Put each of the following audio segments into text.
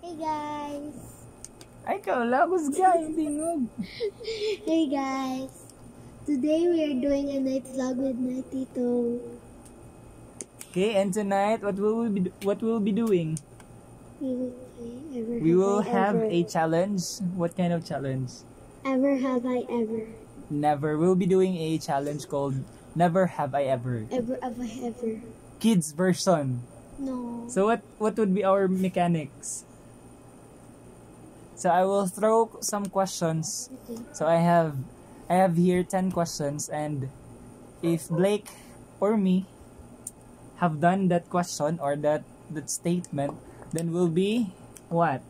Hey guys! Ay, ikaw lang. Husga, hindi ngog. Hey guys! Today we are doing a night vlog with my tito. Okay, and tonight, what will we be, what will be doing? We will, ever We will have ever, a challenge. What kind of challenge? Ever have I ever. Never. We'll be doing a challenge called Never Have I Ever. Ever have I ever. Kids version. No. So what what would be our mechanics? So I will throw some questions. Okay. So I have I have here 10 questions and if Blake or me have done that question or that that statement, then we'll be what?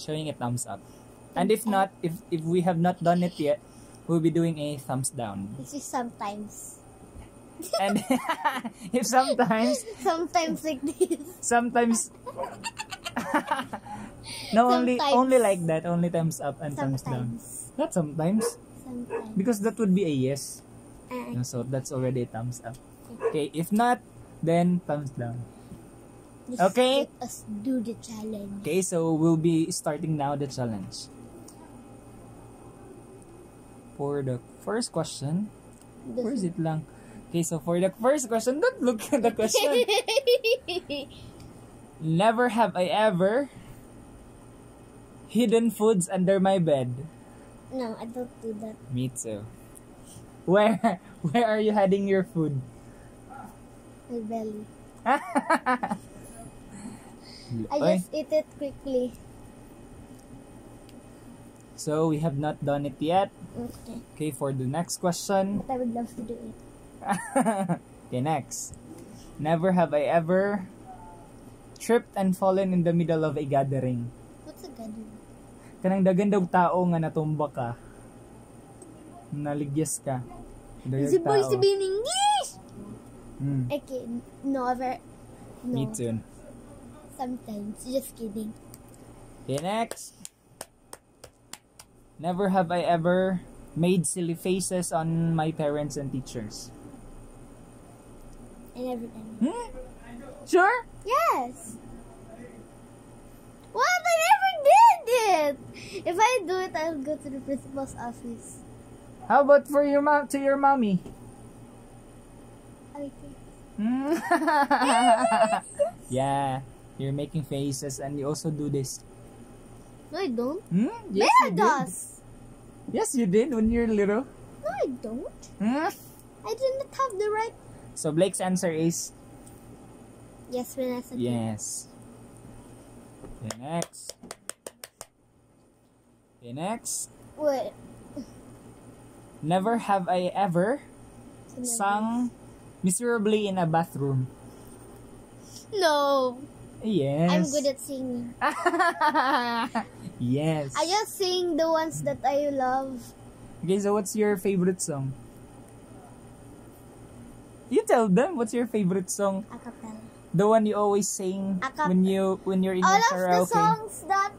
Showing a thumbs up. And if not, if if we have not done it yet, we'll be doing a thumbs down. This is sometimes. And if sometimes Sometimes like this. sometimes no only Sometimes. only like that. Only thumbs up and thumbs down. Not sometimes. Sometimes. because that would be a yes. Uh, No, so that's already a thumbs up. Okay. If not then thumbs down. Just Okay. Let us do the challenge. okay so we'll be starting now the challenge. For the first question where is it lang? Okay so for the first question don't look at the question. Never have i ever hidden foods under my bed no, I don't do that. Me too. Where where are you hiding your food? My belly. I just eat it quickly. So we have not done it yet. Okay. Okay, for the next question. But I would love to do it. okay, next. Never have I ever tripped and fallen in the middle of a gathering. What's a gathering? Kanang dagan daw tao nga natumba ka. Naligyas ka. Dagang Is it supposed to tao. be in English? Mm, Okay, no, ever. No. Me too. Sometimes. Just kidding. Okay, next. Never have I ever made silly faces on my parents and teachers. I never done. Hmm? Sure? Yes. It. If I do it, I'll go to the principal's office. How about for your mom to your mommy? Okay. Hmm? yeah, you're making faces and you also do this. No, I don't. Hmm? Yes, Bella you did. does. Yes, you did when you're little. No, I don't. Hmm? I did not have the right. So Blake's answer is Yes, I said yes. Okay, next. Okay, next. What? Never have I ever sung miserably in a bathroom. No. Yes. I'm good at singing. yes. I just sing the ones that I love. Okay, so what's your favorite song? You tell them what's your favorite song. A cappella. The one you always sing A cap- when you when you're in All your of the karaoke. songs that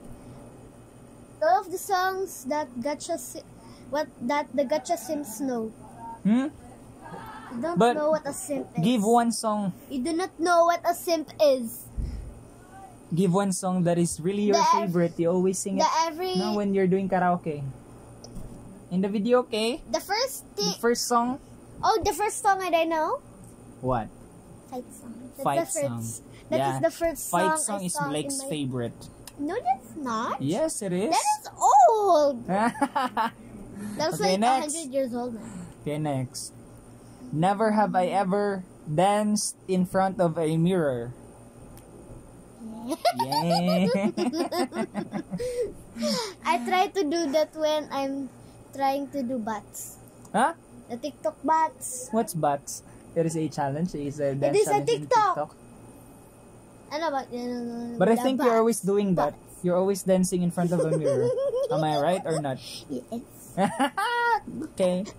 all of the songs that Gacha Si- what that the Gacha Sims know. Hmm? You don't But know what a simp is. Give one song. You do not know what a simp is. Give one song that is really your The favorite. You always sing The it every no, when you're doing karaoke. In the video, okay? the first The thing first song, oh the first song that I know what? fight song. That's Fight the first, song. That is Yeah. the first song. Fight I song is saw in Blake's favorite. No, that's not. Yes, it is. That is old. That's Okay, like next. hundred years old now. Okay, next. Never have I ever danced in front of a mirror. Yeah. I try to do that when I'm trying to do bats. huh? The TikTok bats. What's butts? It is a challenge. It is a dance is a in TikTok. Ano ba? Ano, But I think you're always doing that. You're always dancing in front of a mirror. Am I right or not? Yes. okay.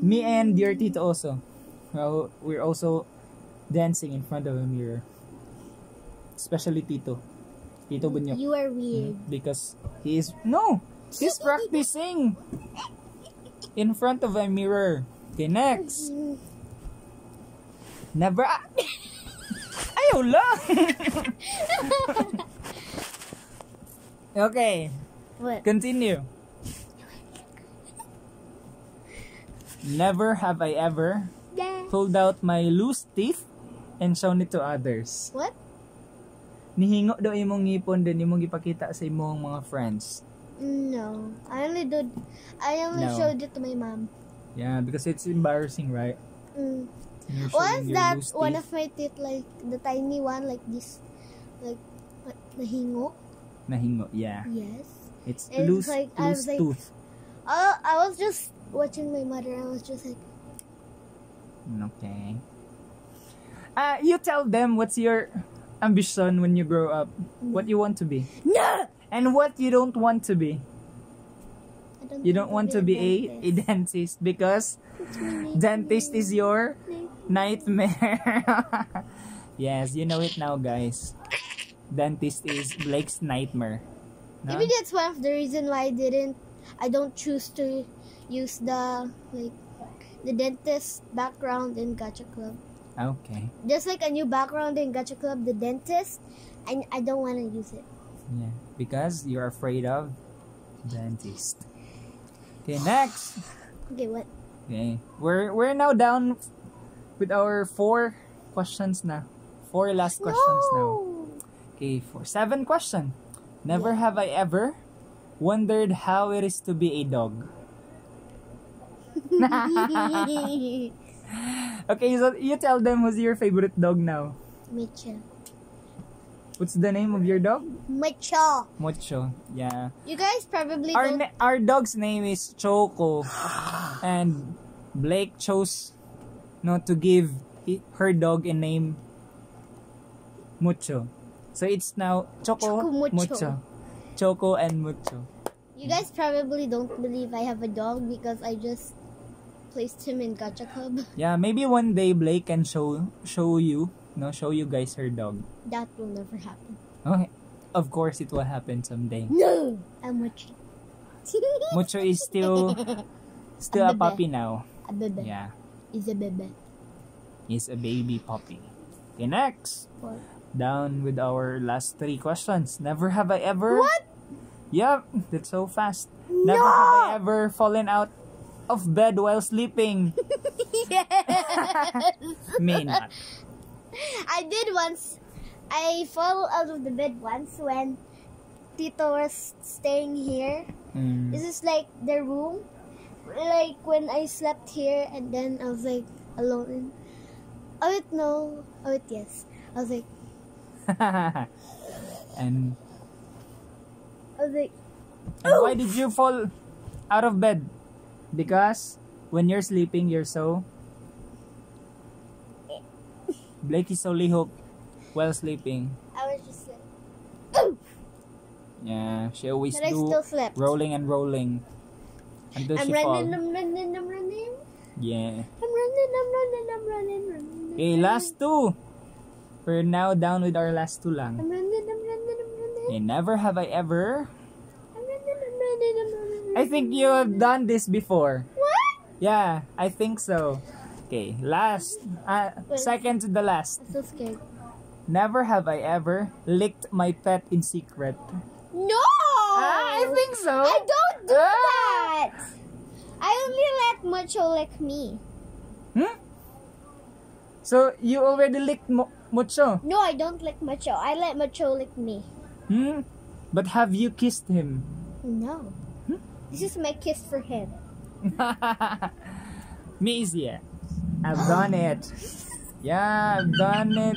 Me and your tito also. Well, we're also dancing in front of a mirror. Especially Tito. Tito Bunyok. You are weird. Mm-hmm. Because he is... No! He's practicing! In front of a mirror. Okay, next. Mm-hmm. Never... Lang! okay, What? continue. Never have I ever Yeah. pulled out my loose teeth and shown it to others. What? Nihingo daw imong ngipon din imong gipakita sa imong mga friends. No. I only did. I only No. showed it to my mom. Yeah, because it's embarrassing, right? Mm. When you're Was that loose one teeth. of my teeth, like the tiny one, like this, like what, nahingo? Nahingo, yeah. Yes. It's It's loose, like- I loose was like- tooth. Uh, I was just watching my mother. I was just like, Okay. Uh, you tell them what's your ambition when you grow up. What you want to be. no. And what you don't want to be. Don't You don't want to be a, a dentist because dentist is your nightmare. yes, you know it now, guys. Dentist is Blake's nightmare. No? Maybe that's one of the reason why I didn't. I don't choose to use the like the dentist background in Gacha Club. Okay. Just like a new background in Gacha Club, the dentist, I I don't want to use it. Yeah. Because you're afraid of dentist. Okay, next. Okay, what? Okay. We're we're now down with our four questions now. Four last questions now. Okay, for seven question. Never have I ever wondered how it is to be a dog. Okay, so you tell them who's your favorite dog now. Mitchell. What's the name of your dog? Mitchell. Mocho. Yeah. You guys probably Our na- our dog's name is Choco, and Blake chose no to give her dog a name Mucho. So it's now Choco, Choco Mucho. Mucho. Choco and Mucho. You guys probably don't believe I have a dog because I just placed him in Gacha Club. Yeah, maybe one day Blake can show show you, no, show you guys her dog. That will never happen. Okay. Of course it will happen someday. No, I'm watching. Mucho is still still a bebe. puppy now. a bebe. Yeah. Is a bebe. Is a baby puppy. Okay, next. What? Down with our last three questions. Never have I ever What? Yep, that's so fast. No! Never have I ever fallen out of bed while sleeping. yes. May not. I did once. I fell out of the bed once when Tito was staying here. Mm. This is like the room. Like when I slept here and then I was like alone. Oh wait, no. Oh wait, yes. I was like, and I was like, and why did you fall out of bed? Because when you're sleeping, you're so Blake is so hooked while sleeping. I was just like, Yeah, she always but do still slept. rolling and I'm she running, fall. I'm running, I'm running. Yeah. I'm running, I'm running, I'm running, running. Okay, last two. We're now down with our last two lang. I'm running, I'm running, I'm running. Okay, never have I ever. I'm running, I'm running, I'm running. I think you have done this before. What? Yeah, I think so. Okay, last. Uh, second to the last. I'm so scared. Never have I ever licked my pet in secret. No! Ah, I think so. I don't do Ah. that! I only let Mucho lick me. Hmm? So, you already licked mo- Mucho. No, I don't lick Mucho. I let Mucho lick me. Hmm? But have you kissed him? No. Hmm? This is my kiss for him. Me yeah. I've done it. Yeah, I've done it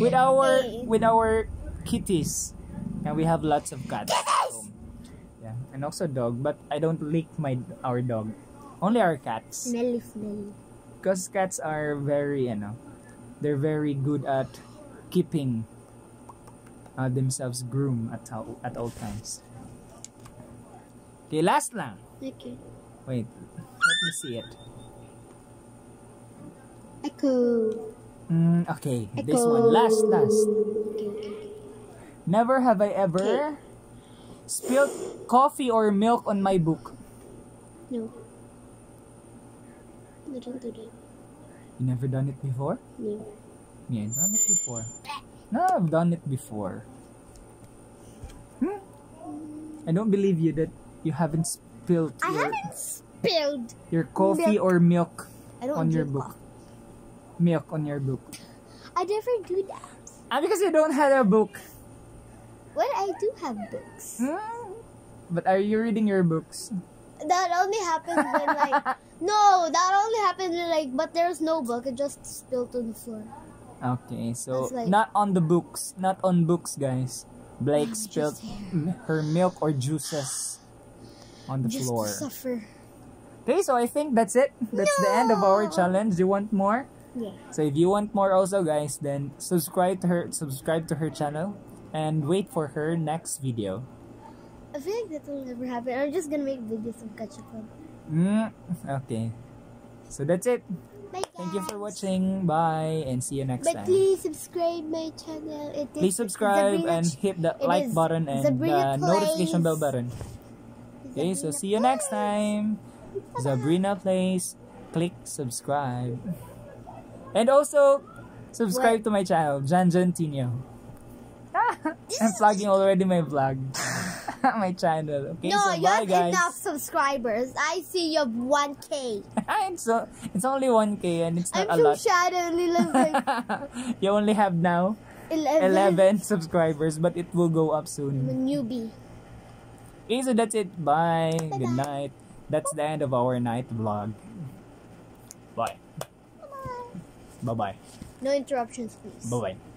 with our with our kitties. And we have lots of cats. Yeah, and also dog, but I don't lick my our dog. Only our cats. Smelly, smelly. Because cats are very, you know, they're very good at keeping uh, themselves groomed at all, at all times. Okay, last lang. Okay. Wait, let me see it. Echo. Mm, okay, Echo. this one. Last, last. Okay, okay. Never have I ever spilled coffee or milk on my book. No. No, don't do that. You never done it before? No. Yeah, I've done it before. No, I've done it before. Hmm? I don't believe you that you haven't spilled I your, haven't spilled. your coffee Milk. or milk on your book. Milk on your book. I never do that. Ah, because you don't have a book. Well, I do have books. Hmm? But are you reading your books? That only happens when like no, that only happens when like but there's no book. It just spilled on the floor. Okay, so like- not on the books, not on books, guys. Blake Just spilled her milk or juices on the Just floor. to suffer. Okay, so I think that's it. That's the end of our No. challenge. You want more? Yeah. So if you want more also guys, then subscribe to her subscribe to her channel and wait for her next video. I feel like that will never happen. I'm just gonna make videos of Gacha Club. Mm, okay. So that's it. Bye, Thank you for watching. Bye and see you next But time. please subscribe my channel. It is Please subscribe and hit the like button and the notification bell button. Okay, so see you next time. Zhabrina Playz. Click subscribe. And also, subscribe to my channel, Jan Jan Tino. I'm plugging already my vlog. my channel. Okay, No, so you bye have guys. enough subscribers. I see you have 1k. it's, so, it's only 1k and it's not I'm a so lot. sad I only live like you only have now 11. 11 subscribers, but it will go up I'm a soon. newbie. Okay, so that's it. Bye. Good Bye-bye. night. That's the end of our night vlog. Bye. Bye-bye. Bye bye. No interruptions, please. Bye bye.